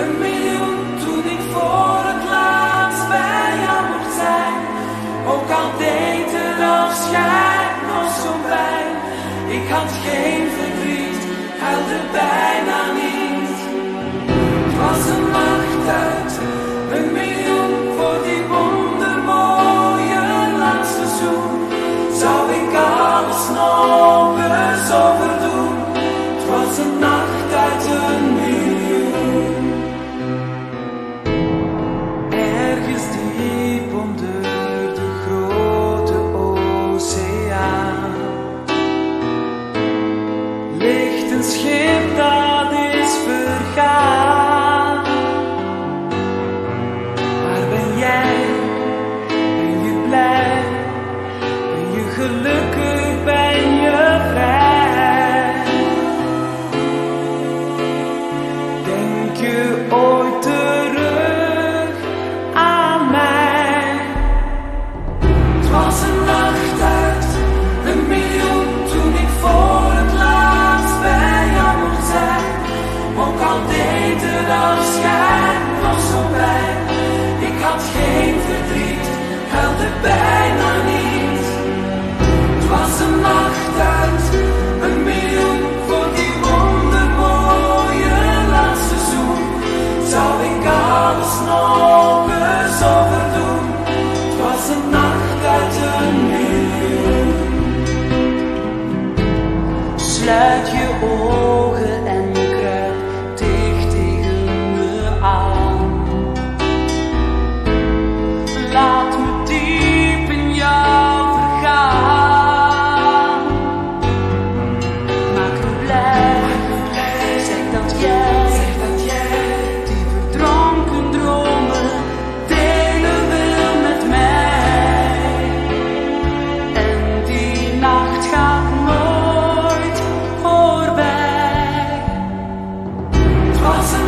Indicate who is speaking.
Speaker 1: Een miljoen toen ik voor het laatst bij jou mocht zijn. Ook al deed het afscheid nog zo pijn. Ik had geen verdriet, huilde bijna niet. Het was een nacht een miljoen voor die wondermooie laatste zoen. Zou ik alles nog eens overdoen? look awesome.